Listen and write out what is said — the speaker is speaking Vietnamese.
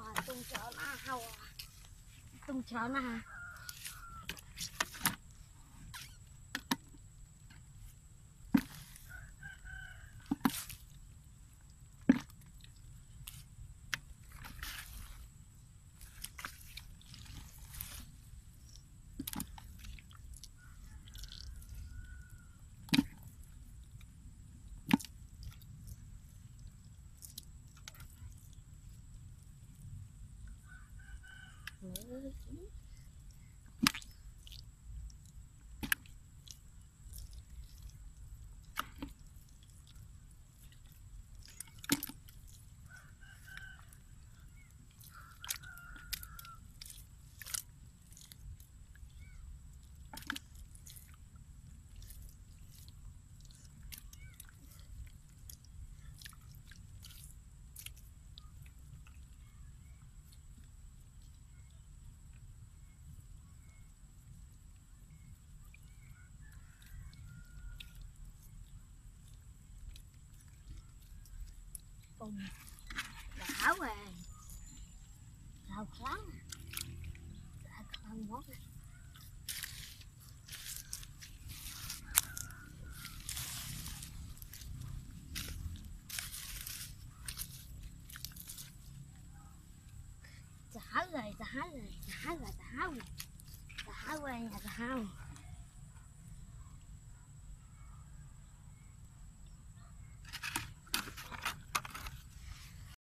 à tung chó na hao à? Tung chó na Virginia. Cùng đã về lao lắm đã không mất trả lời trả lời rồi, lời trả lời. Trả lời rồi, trả lời